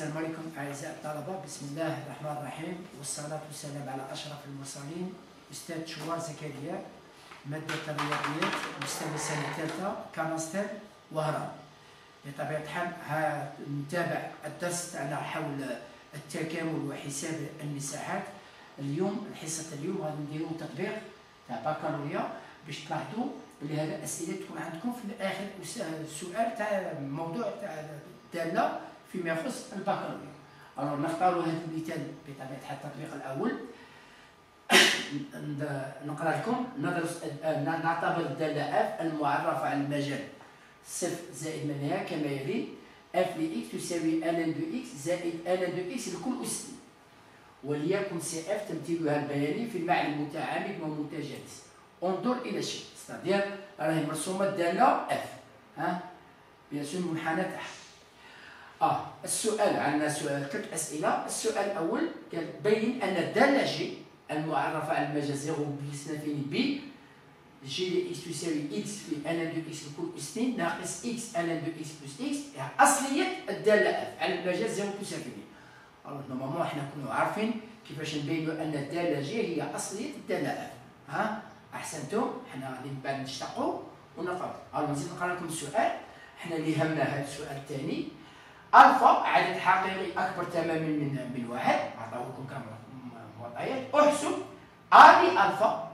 السلام عليكم أعزائي الطلبة. بسم الله الرحمن الرحيم. والصلاة والسلام على أشرف المرسلين. أستاذ شوار زكريا مادة الرياضيات مستوى السنة الثالثة كماستر وهران. بطبيعة الحال نتابع الدرس تاعنا حول التكامل وحساب المساحات. اليوم الحصة اليوم غادي نديرو تطبيق تاع بكالوريا باش تلاحظوا بلي هذه الأسئلة تكون عندكم في الآخر. سؤال تاع موضوع تاع الدالة فيما يخص البكالوريا alors نختار هذا المثال بطبيعة الحال التطبيق الأول. نقرأ لكم. ندرس نعتبر الداله f المعرفه على المجال. صفر زائد منها كما يلي. f de x تساوي ln de x زائد ln de x لكل x وليكن C f تمثيلها البياني في المعلم المتعامد والمتجانس انظر إلى شيء. ستادير راهي مرسومة الداله اف ها؟ بيان سور منحنى تحت. آه السؤال عندنا سؤال ثلاث أسئلة. السؤال الأول قال بين أن الداله جي المعرفة على المجال 0 بلس انفيني بي جي إكس تساوي إكس في أن دو إكس لكل اثنين ناقص إكس أن دو إكس بلس إكس أصلية الدالة أف على المجال 0 بلس انفيني الوغ نورمالمون إحنا نكونوا عارفين كيفاش نبينوا أن الداله جي هي أصلية الدالة f. ها؟ أحسنتم؟ حنا غادي من بعد نشتقوا ونقرا alors نزيد نقرأ لكم السؤال. حنا اللي همنا هذا السؤال الثاني. الفا عدد حقيقي أكبر تماما من من واحد لكم كمعطيات أحسب. A de alpha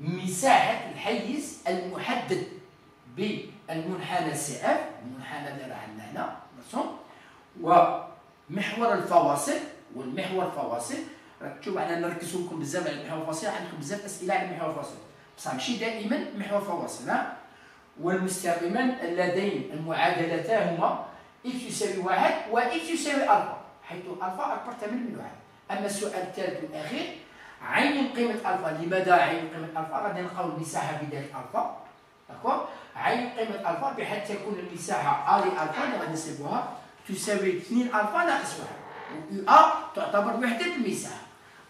مساحة الحيز المحدد بالمنحنى C f. المنحنى اللي راه عندنا هنا. ومحور الفواصل. والمحور الفواصل. شوف أنا نركز لكم بزاف على المحور الفاصل. عندكم بزاف أسئلة على المحور الفاصل. بصح ماشي دائما محور الفواصل ها. والمستقيمان اللذين المعادلتان هما إكس يساوي واحد وإكس يساوي ألفا حيث ألفا أكبر تماما من واحد. أما السؤال الثالث والأخير عين قيمة ألفا لماذا عين قيمة ألفا غادي نلقاو المساحة بدلالة ألفا d'accord عين قيمة ألفا بحيث تكون المساحة ألي ألفا اللي غادي نصيبوها تساوي 2 ألفا ناقص واحد. و أ تعتبر وحدة المساحة.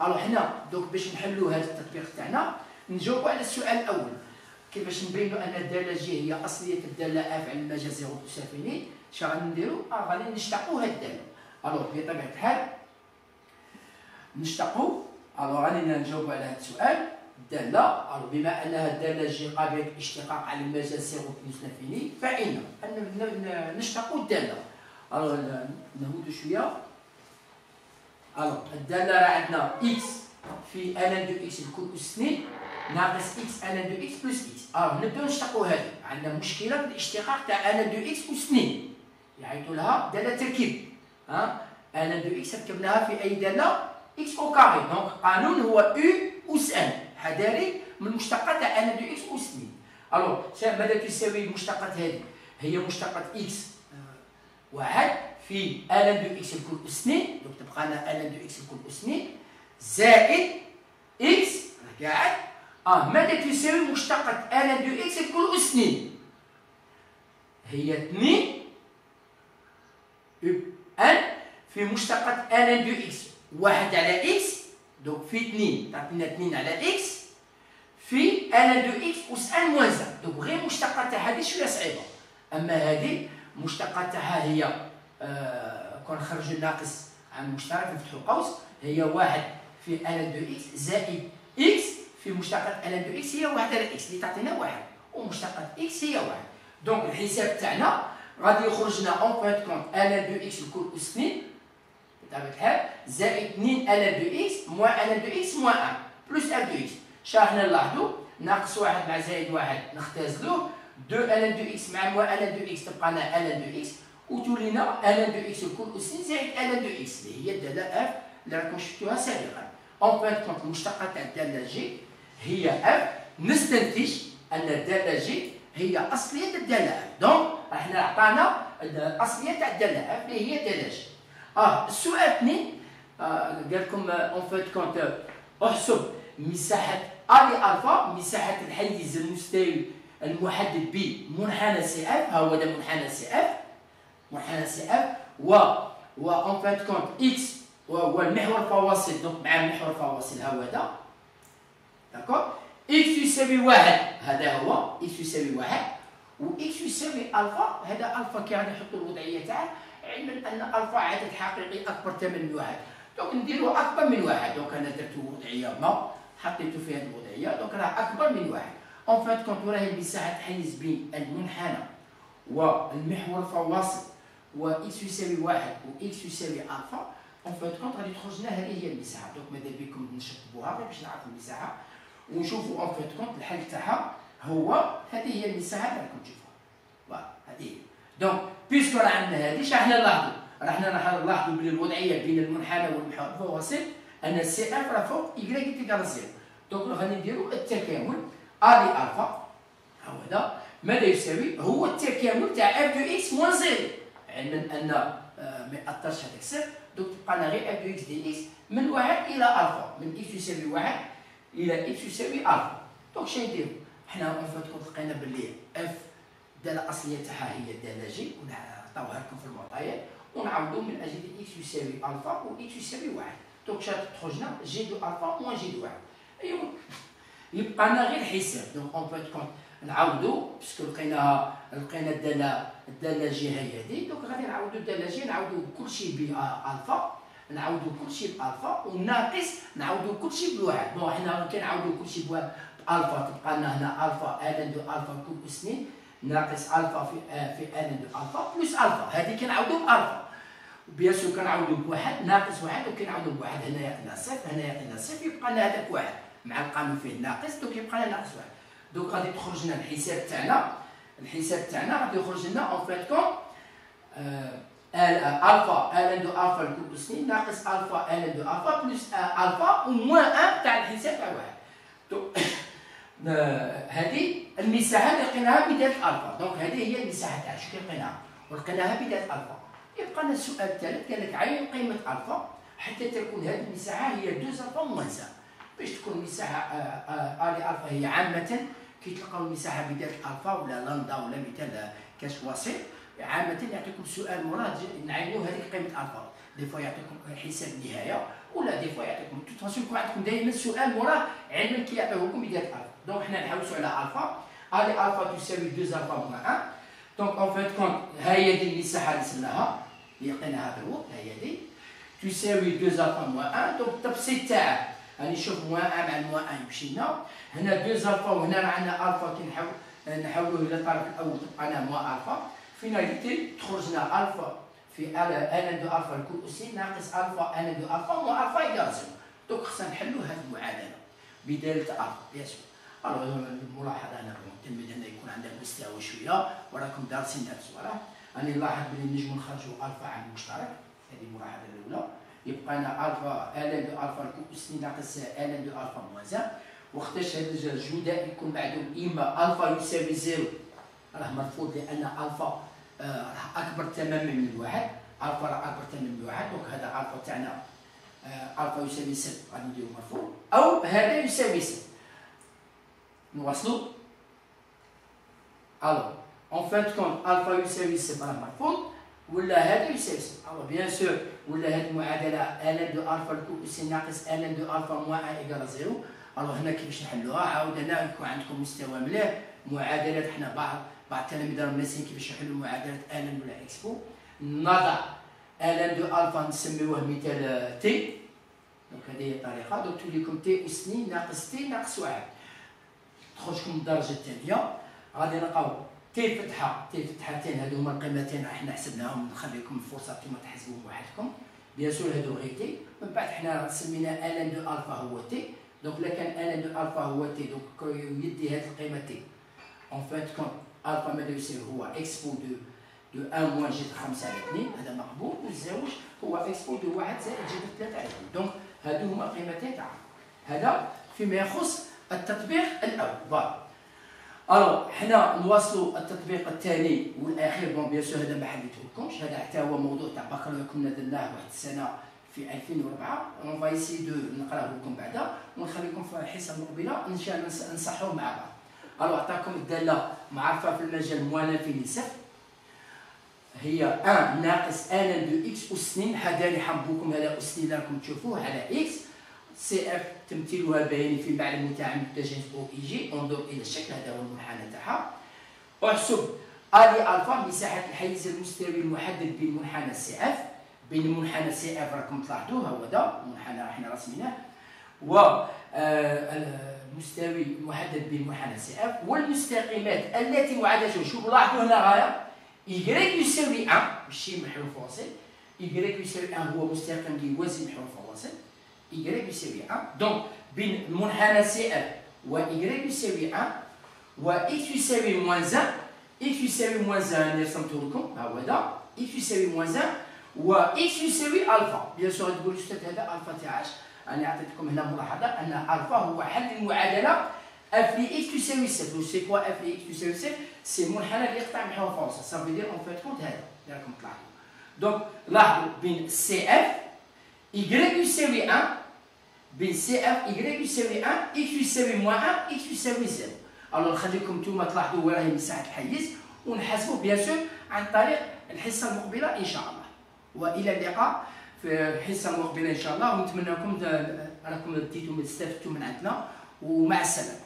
alors حنا دوك باش نحلو هذا التطبيق تاعنا نجاوبو على السؤال الأول. كيفاش نبينو أن الدالة جي هي أصلية الدالة f على المجال zéro تساوي شنو غادي نديرو آه غادي نشتقو هاد الداله alors بطبيعه الحال نشتقو alors غادي نجاوبو على هاد السؤال. الداله alors بما انها الداله جي قابله للاشتقاق على المجال zéro plus l'infini فإن نشتقو الداله alors نهودو شوية. alors الداله راه عندنا x في ln de x لكل أس 2 ناقص x ln de x plus x alors نبداو نشتقو هذه عندنا مشكلة في الاشتقاق تاع ln de x أس 2 يعيطوا لها داله تركيب. ها؟ ln de x ركبناها في أي دالة؟ إكس أو كاري. دونك قانون هو أو إس إن. حذاري من مشتقات تاع ان دو إكس إس 2 ألو ماذا تساوي المشتقات هذه؟ هي مشتقات إكس. واحد في ان دو إكس الكل إس 2 دونك تبقى لنا ان دو إكس الكل إس 2 زائد إكس قاعد آه ماذا تساوي مشتقة ان دو إكس الكل إس 2 هي 2 ان في مشتقة ان دو إكس. واحد على إكس دونك في اثنين تعطينا اثنين على إكس. في ان دو إكس اس ان موان زان دونك غير مشتقة تاعها هذه شوية صعيبة؟ أما هذه مشتقة تاعها هي آه كون نخرج الناقص عن المشترك نفتحو قوس هي واحد في ان دو إكس زائد إكس. في مشتقة ان دو إكس هي واحد على إكس. اللي تعطينا واحد. ومشتقة إكس هي واحد. دونك الحساب تاعنا غادي يخرج لنا اون بوينت كونت ان دو إكس الكل اس 2 الحال زائد 2 ان دو إكس موان ان دو إكس موان 1 بلس ان دو إكس شاحنا نلاحظوا ناقص واحد مع زائد واحد نختزلوه 2 ان دو إكس مع موان ان دو إكس تبقى لنا ان دو إكس وتولينا ان دو إكس الكل أس 2 زائد ان دو إكس اللي هي الدالة اف اللي راكم شفتوها سابقا. اون بوينت كونت المشتقه تاع الدالة جي هي f نستنتج أن الدالة جي هي أصلية الدالة f donc إحنا عطانا الأصلية تاع الدالة f اللي هي داله جي آه السؤال الثاني قال لكم en fin de compte أحسب مساحة الي الفا مساحة الحيز المستوي المحدد بمنحنى C f ها هو ده منحنى C f منحنى C f و و en fin de compte x وهو المحور الفواصل donc مع المحور الفواصل ها هو هذا d'accord x يساوي واحد هذا هو x يساوي واحد و x يساوي ألفا هذا ألفا كي غادي نحطو الوضعية تاعه علما أن الفا عدد حقيقي أكبر تماما من واحد. donc نديرو أكبر من واحد donc أنا درت وضعية ما حطيته في هذه الوضعية donc راه أكبر من واحد. en fin de compte راهي المساحه تاع الحيز بين المنحنى والمحور الفواصل و x يساوي واحد و x يساوي الفا en fin de compte غادي تخرج لنا هذه هي المساحه donc ماذا بكم نشطبوها باش نعرفوا المساحه ونشوفوا en fin de compte الحل تاعها هو هذه هي المساحه اللي راكم تشوفوها voilà هذه donc puisque راه عندنا هذه راح نلاحظوا راح نلاحظوا بلي الوضعية بين المنحنى والمحور الفواصل أن C f راه فوق y égal zéro donc غادي نديرو التكامل ا لي ألفا. هذا ماذا يساوي؟ هو التكامل تاع f de x moins zéro علما أن آه، ما يأثرش هذاك الصفر donc تبقى لنا غير f de x dx من واحد إلى ألفا. من x يساوي واحد إلى x يساوي ألفا. donc شنو نديرو حنا en fait لقينا باللي f الداله الاصليه تاعها هي الداله جي ونعطيوها لكم في المعطيات ونعوضوا من أجل x يساوي ألفا و x يساوي واحد. donc شات تخرجنا g de ألفا moins g de واحد. أيوا. يبقى لنا غير الحساب دونك اون بوت كونت نعاودو باسكو لقيناها لقينا الداله الدالة جي هي هذه. دونك غادي نعاودو الدالة جي نعاودو كلشي بالفا نعاودو كلشي بالفا والناقص نعاودو كلشي بواحد بون حنا كنعاودو كلشي بالفا تبقى لنا هنا ألفا ان دو ألفا كل سنين. ناقص ألفا في في آن ألفا بلس ألفا. هذه كنعاودو بالفا بيان كنعاودو بواحد ناقص واحد وكنعاودو بواحد. هنا يعطينا صفر هنا يعطينا صفر يبقى لنا هذاك واحد. مع القانون فيه ناقص donc يبقى لنا ناقص واحد. donc غادي تخرج لنا الحساب تاعنا. الحساب تاعنا غادي يخرج لنا en fin de compte ألفا ln de ألفا لكل أس 2 ناقص ألفا ln de ألفا plus ألفا و moins un تاع الحساب تاع واحد. هذه المساحه اللي لقيناها بدلالة الفا donc هذه هي المساحه تاع شكون لقيناها ولقيناها بدلالة الفا يبقى لنا السؤال الثالث قال لك عين قيمة الفا حتى تكون هذه المساحه هي 2 الفا moins un باش تكون المساحه ا الفا هي عامة كي تلقاو المساحه بدايه الفا ولا لامدا ولا مثال كاش وسيط عامة يعطيكم سؤال مراد نعينوا هذيك قيمة الفا des fois يعطيكم حساب النهايه ولا des fois يعطيكم toute façon يكون عندكم دائما سؤال مراد علما كي يعطيوكم بدايه الفا donc حنا نحوسوا على الفا ا الفا تساوي 2 الفا moins 1 donc en fin de compte ها هي دي المساحه اللي سمناها اللي لقيناها بالوقت ها هي دي تساوي 2 الفا موان 1 دونك التبسيط تاعها غادي نشوف موان ان مع الموان ان مشينا هنا دو الفا وهنا عندنا الفا كي نحاول نحولوه إلى الطرف الأول تبقى لنا موان الفا فيناليتي تخرج لنا الفا في ان دو الفا لكل اس ناقص الفا ان دو الفا موان الفا يقال زيرو دوك خصنا نحلو هذه المعادله بداله الفا بيان سور الملاحظه أنا نتمنى هنا يكون عندنا مستوى شوية وراكم دارسين هذا السؤال راني نلاحظ بلي نجمو نخرجوا الفا عن المشترك هذه الملاحظه الأولى. يبقى لنا الفا ln de الفا اس اثنين ناقص ln de الفا moins un وقتاش هذا الجداء يكون معدوم إما الفا يساوي zéro. راه مرفوض لأن الفا راه أكبر تماما من الواحد الفا راه أكبر تماما من الواحد donc هذا الفا تاعنا الفا يساوي صفر غادي نديرو مرفوض. أو هذا يساوي صفر نواصلو alors en fin de compte الفا يساوي صفر راه مرفوض ولا هذا يساوي صفر alors bien sûr ولا هذه المعادله ln de الفا الكل اس ناقص ln de الفا moins un égale zéro alors هنا كيفاش نحلوها عاود هنا يكون عندكم مستوى مليح معادلات حنا بعض بعض التلاميذ راهم ناسين كيفاش يحلوا معادلات ln ولا اكسبو نضع ln de الفا نسميوه مثال تي donc هذه هي الطريقة donc تولي لكم تي اس ناقص تي ناقص واحد تخرجكم الدرجه الثانية غادي نلقاو تي فتحة تي فتحتين هادو هما القيمتين حنا حسبناهم نخليكم الفرصة كيما تحسبوا بوحدكم bien sûr هادو غير تي من بعد حنا سمينا ln de ألفا هو تي. donc إلا كان ln de ألفا هو تي donc يدي هاد القيمة تي. en fin de compte الفا ماذا يصير هو expo de de 1 moins جذر 5 على 2 هذا مقبول والزوج هو expo de 1 زائد جذر 3 على 2 donc هادو هما القيمتين تاعهم. هذا فيما يخص التطبيق الأول alors حنا نواصلوا التطبيق الثاني والأخير. bon bien sûr هذا ما حليتهولكمش هذا حتى هو موضوع تاع بكالوريا كنا درناه واحد السنة في 2004 on va essayer de نقراه لكم بعدا. ونخليكم في الحصه المقبله إن شاء الله نصحوا مع بعض. alors عطاكم الدالة. معرفة في المجال موالاه في نسف هي أن ناقص أن دو إكس اس سنين هذا اللي حنبوكم هذا اس سنين راكم تشوفوه على إكس. سي إف تمثيلها بياني في معلم متعامل التجانس أو اي جي انظر إلى الشكل هذا هو المنحنى تاعها أحسب. الي ألفا مساحه الحيز المستوي المحدد بين منحنى سي أف. بين منحنى سي أف راكم تلاحظوه هو ده منحنى إحنا رسمناه و آه، المستوي المحدد بين منحنى سي أف. والمستقيمات التي معادلتها شوفوا لاحظوا هنا غاية. Y يساوي 1 ماشي محروف وسط y يساوي 1 هو مستقيم يوازي محروف وسط y يساوي 1 donc بين المنحنى Cf و y يساوي 1 و x يساوي moins 1 x يساوي moins 1 رسمته لكم ها هو هذا x يساوي moins 1 و x يساوي الفا bien sûr تقول أستاذ هذا الفا تاع أنا اعطيتكم هنا ملاحظه ان الفا هو حل المعادله اف لي إكس تساوي صفر سي كوا اف لي إكس تساوي صفر سي منحنى اللي يقطع محور فرنسا سا اون فيت كونت هذا راكم تلاحظوا دونك لاحظوا بين سي اف y يساوي 1 بين سي اف y يساوي 1 إكس يساوي موان 1 إكس يساوي 0 الوغ نخليكم نتوما تلاحظوا وين راهي مساحه الحيز ونحسبوا بيان سور عن طريق الحصه المقبله ان شاء الله والى اللقاء في الحصه المقبله ان شاء الله ونتمنى لكم راكم ديتوا استفدتوا من عندنا ومع السلامه